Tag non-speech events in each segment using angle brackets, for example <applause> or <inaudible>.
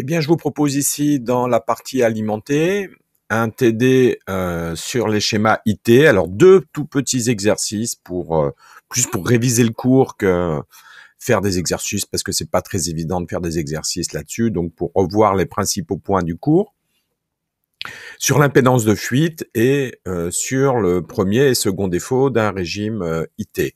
Eh bien, je vous propose ici, dans la partie alimentée, un TD euh, sur les schémas IT. Alors, deux tout petits exercices pour euh, plus pour réviser le cours que faire des exercices parce que c'est pas très évident de faire des exercices là-dessus. Donc, pour revoir les principaux points du cours sur l'impédance de fuite et euh, sur le premier et second défaut d'un régime IT.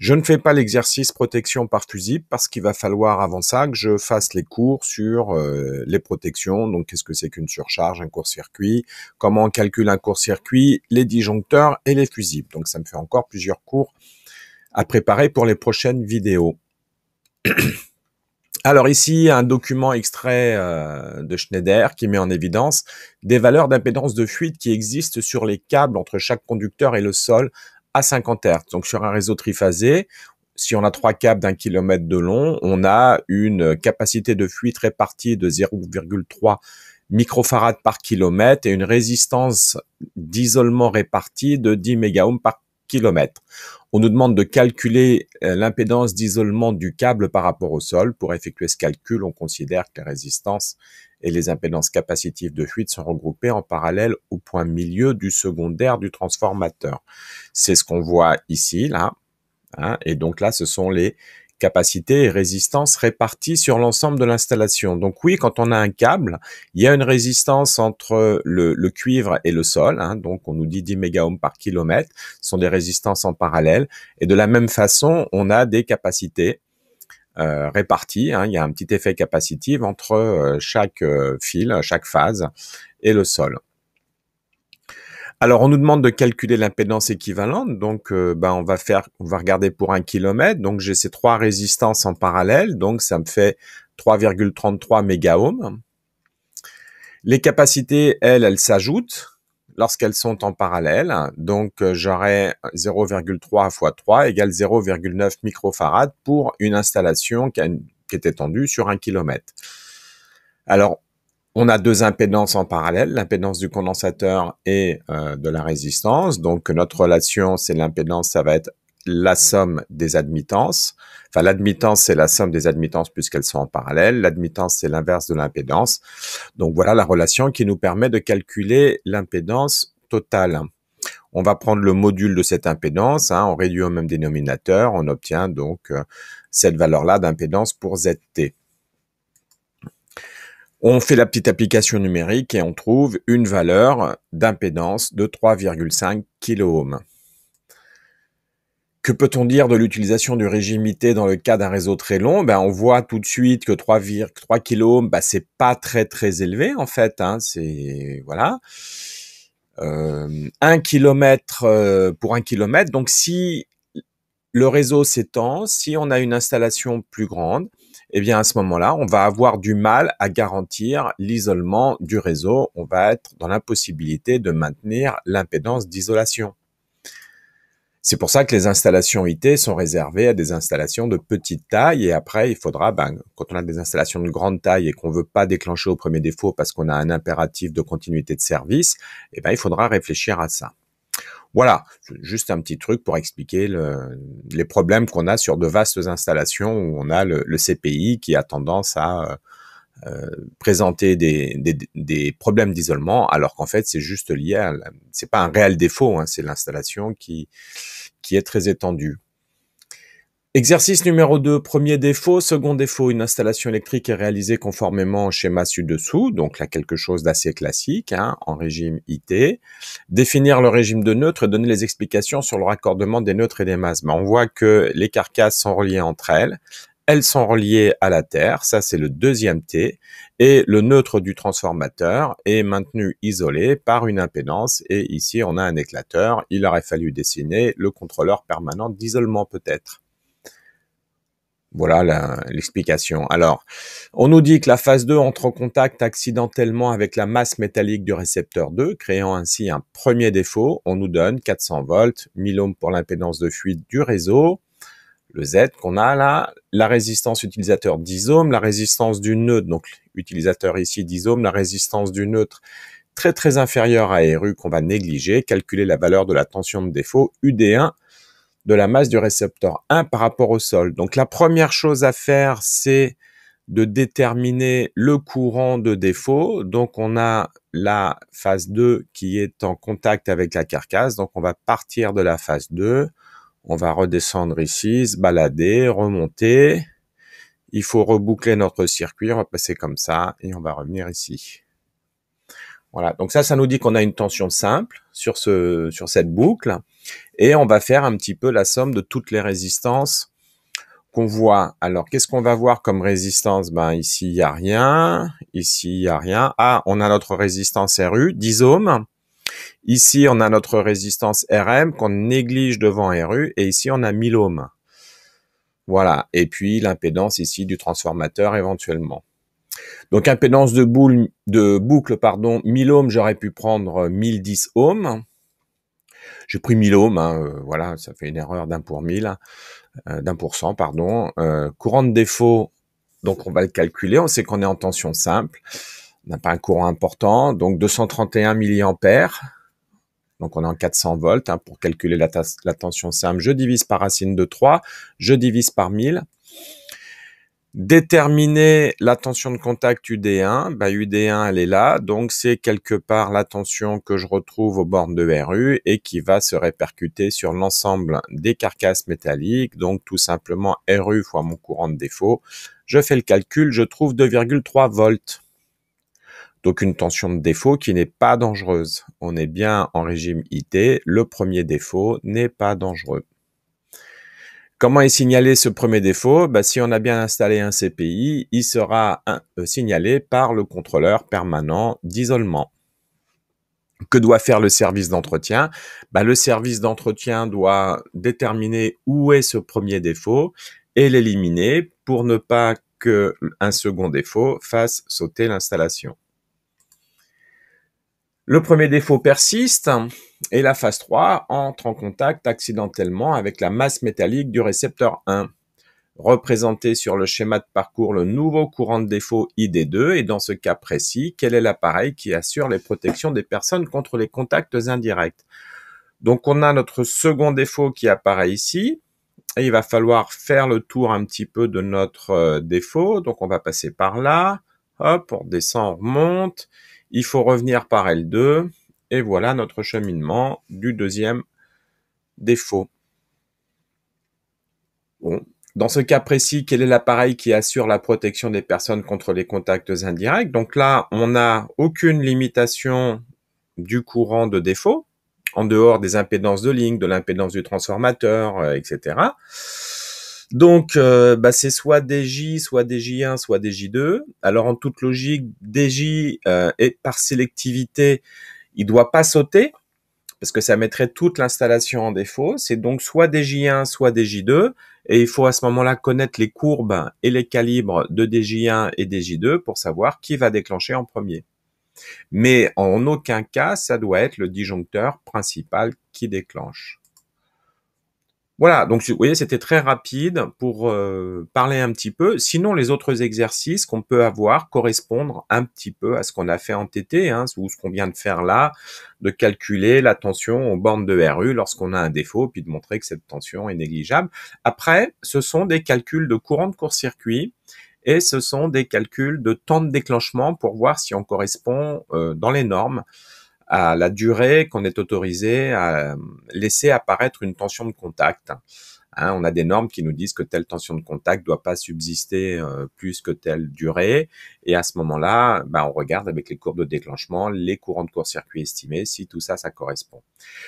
Je ne fais pas l'exercice protection par fusible parce qu'il va falloir avant ça que je fasse les cours sur euh, les protections. Donc, qu'est-ce que c'est qu'une surcharge, un court-circuit, comment on calcule un court-circuit, les disjoncteurs et les fusibles. Donc, ça me fait encore plusieurs cours à préparer pour les prochaines vidéos. <clears throat> Alors ici, un document extrait euh, de Schneider qui met en évidence des valeurs d'impédance de fuite qui existent sur les câbles entre chaque conducteur et le sol à 50 Hz. Donc sur un réseau triphasé, si on a trois câbles d'un kilomètre de long, on a une capacité de fuite répartie de 0,3 microfarad par kilomètre et une résistance d'isolement répartie de 10 mégaohms par kilomètre. On nous demande de calculer euh, l'impédance d'isolement du câble par rapport au sol. Pour effectuer ce calcul, on considère que les résistances et les impédances capacitives de fuite sont regroupées en parallèle au point milieu du secondaire du transformateur. C'est ce qu'on voit ici, là. Hein, et donc là, ce sont les capacités et résistances réparties sur l'ensemble de l'installation. Donc oui, quand on a un câble, il y a une résistance entre le, cuivre et le sol. Hein, donc on nous dit 10 mégaohms par kilomètre. Ce sont des résistances en parallèle. Et de la même façon, on a des capacités euh. Hein. il y a un petit effet capacitif entre euh, chaque euh, fil, chaque phase et le sol. Alors, on nous demande de calculer l'impédance équivalente. Donc, ben, on va faire, on va regarder pour un kilomètre. Donc, j'ai ces trois résistances en parallèle. Donc, ça me fait 3,33 mégaohms. Les capacités, elles, elles s'ajoutent lorsqu'elles sont en parallèle. Donc, euh, j'aurai 0,3 x 3 égale 0,9 microfarad pour une installation qui, est étendue sur un kilomètre. Alors, on a deux impédances en parallèle, l'impédance du condensateur et euh, de la résistance. Donc, notre relation, c'est l'impédance, ça va être la somme des admittances. Enfin, l'admittance, c'est la somme des admittances puisqu'elles sont en parallèle. L'admittance, c'est l'inverse de l'impédance. Donc voilà la relation qui nous permet de calculer l'impédance totale. On va prendre le module de cette impédance, hein, on réduit au même dénominateur, on obtient donc euh, cette valeur-là d'impédance pour ZT. On fait la petite application numérique et on trouve une valeur d'impédance de 3,5 kΩ. Que peut-on dire de l'utilisation du régime IT dans le cas d'un réseau très long? Ben, On voit tout de suite que 3,3 kΩ, ben, c'est pas très très élevé en fait. Hein, c'est voilà. Euh, 1 km euh, pour un kilomètre. Donc si le réseau s'étend, si on a une installation plus grande, eh bien à ce moment-là, on va avoir du mal à garantir l'isolement du réseau. On va être dans l'impossibilité de maintenir l'impédance d'isolation. C'est pour ça que les installations IT sont réservées à des installations de petite taille et après il faudra, ben, quand on a des installations de grande taille et qu'on veut pas déclencher au premier défaut parce qu'on a un impératif de continuité de service, eh ben, il faudra réfléchir à ça. Voilà, juste un petit truc pour expliquer les problèmes qu'on a sur de vastes installations où on a le, CPI qui a tendance à euh, présenter des, des, problèmes d'isolement, alors qu'en fait c'est juste lié à, c'est pas un réel défaut, hein, c'est l'installation qui qui est très étendue. Exercice numéro 2, premier défaut. Second défaut, une installation électrique est réalisée conformément au schéma ci-dessous, donc là quelque chose d'assez classique, hein, en régime IT. Définir le régime de neutre et donner les explications sur le raccordement des neutres et des masses. Ben, on voit que les carcasses sont reliées entre elles, elles sont reliées à la Terre, ça c'est le deuxième T, et le neutre du transformateur est maintenu isolé par une impédance, et ici on a un éclateur, il aurait fallu dessiner le contrôleur permanent d'isolement peut-être. Voilà l'explication. Alors, on nous dit que la phase 2 entre en contact accidentellement avec la masse métallique du récepteur 2, créant ainsi un premier défaut. On nous donne 400 volts, 1000 ohms pour l'impédance de fuite du réseau, le Z qu'on a là, la résistance utilisateur 10 ohms, la résistance du neutre, donc utilisateur ici 10 ohms, la résistance du neutre très très inférieure à RU qu'on va négliger, calculer la valeur de la tension de défaut UD1 de la masse du récepteur 1 par rapport au sol. Donc la première chose à faire, c'est de déterminer le courant de défaut. Donc on a la phase 2 qui est en contact avec la carcasse. Donc on va partir de la phase 2. On va redescendre ici, se balader, remonter. Il faut reboucler notre circuit. On va passer comme ça et on va revenir ici. Voilà. Donc ça, ça nous dit qu'on a une tension simple sur ce, sur cette boucle. Et on va faire un petit peu la somme de toutes les résistances qu'on voit. Alors, qu'est-ce qu'on va voir comme résistance? Ben ici, il n'y a rien. Ici, il n'y a rien. Ah, on a notre résistance RU, 10 ohms. Ici, on a notre résistance RM qu'on néglige devant RU. Et ici, on a 1000 ohms. Voilà. Et puis, l'impédance ici du transformateur éventuellement. Donc, impédance de, de boucle, pardon, 1000 ohms, j'aurais pu prendre 1010 ohms. J'ai pris 1000 ohms, hein, euh, voilà, ça fait une erreur d'un pour 1000. Euh, d'un pour cent, pardon. Euh, courant de défaut, donc on va le calculer. On sait qu'on est en tension simple. On n'a pas un courant important, donc 231 milliampères. Donc on est en 400 volts. Hein, pour calculer la, tension simple, je divise par racine de 3, je divise par 1000. Déterminer la tension de contact UD1, bah UD1 elle est là, donc c'est quelque part la tension que je retrouve aux bornes de RU et qui va se répercuter sur l'ensemble des carcasses métalliques, donc tout simplement RU fois mon courant de défaut. Je fais le calcul, je trouve 2,3 volts. Donc une tension de défaut qui n'est pas dangereuse. On est bien en régime IT, le premier défaut n'est pas dangereux. Comment est signalé ce premier défaut? Bah, Si on a bien installé un CPI, il sera euh, signalé par le contrôleur permanent d'isolement. Que doit faire le service d'entretien? Bah, Le service d'entretien doit déterminer où est ce premier défaut et l'éliminer pour ne pas qu'un second défaut fasse sauter l'installation. Le premier défaut persiste et la phase 3 entre en contact accidentellement avec la masse métallique du récepteur 1. Représenté sur le schéma de parcours le nouveau courant de défaut ID2 et dans ce cas précis, quel est l'appareil qui assure les protections des personnes contre les contacts indirects? Donc on a notre second défaut qui apparaît ici. Et il va falloir faire le tour un petit peu de notre euh, défaut. Donc on va passer par là. Hop, on descend, on remonte. Il faut revenir par L2 et voilà notre cheminement du deuxième défaut. Dans ce cas précis, quel est l'appareil qui assure la protection des personnes contre les contacts indirects? Donc là, on n'a aucune limitation du courant de défaut, en dehors des impédances de ligne, de l'impédance du transformateur, euh, etc. Donc, euh, bah, c'est soit DJ, soit DJ1, soit DJ2. Alors, en toute logique, DJ euh, est par sélectivité, il doit pas sauter parce que ça mettrait toute l'installation en défaut. C'est donc soit DJ1, soit DJ2, et il faut à ce moment-là connaître les courbes et les calibres de DJ1 et DJ2 pour savoir qui va déclencher en premier. Mais en aucun cas, ça doit être le disjoncteur principal qui déclenche. Voilà, donc vous voyez, c'était très rapide pour euh, parler un petit peu. Sinon, les autres exercices qu'on peut avoir correspondent un petit peu à ce qu'on a fait en TT, hein, ou ce qu'on vient de faire là, de calculer la tension aux bornes de RU lorsqu'on a un défaut, puis de montrer que cette tension est négligeable. Après, ce sont des calculs de courant de court-circuit et ce sont des calculs de temps de déclenchement pour voir si on correspond euh, dans les normes à la durée qu'on est autorisé à laisser apparaître une tension de contact. Hein, on a des normes qui nous disent que telle tension de contact doit pas subsister euh, plus que telle durée. Et à ce moment-là, bah, on regarde avec les courbes de déclenchement, les courants de court-circuit estimés, si tout ça, ça correspond.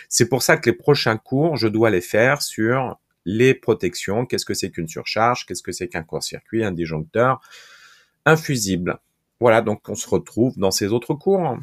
C'est pour ça que les prochains cours, je dois les faire sur les protections. Qu'est-ce que c'est qu'une surcharge? Qu'est-ce que c'est qu'un court-circuit? Un disjoncteur Un fusible. Voilà, donc on se retrouve dans ces autres cours.